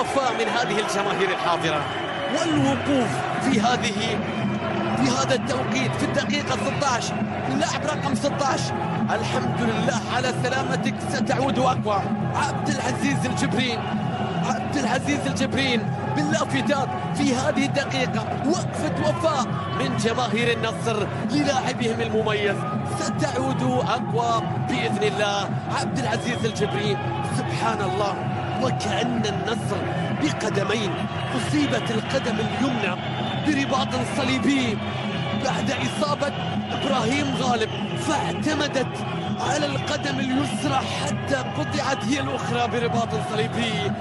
وفاء من هذه الجماهير الحاضرة والوقوف في هذه في هذا التوقيت في الدقيقة 16 اللاعب رقم 16 الحمد لله على سلامتك ستعود أقوى. عبد العزيز الجبرين عبد العزيز الجبرين. باللافتات في هذه الدقيقة. وقفة وفاء من جماهير النصر للاعبهم المميز. ستعود أقوى بإذن الله. عبد العزيز الجبرين سبحان الله. وكأن النصر بقدمين أصيبت القدم اليمنى برباط صليبي بعد إصابة إبراهيم غالب فاعتمدت على القدم اليسرى حتى قطعت هي الأخرى برباط صليبي.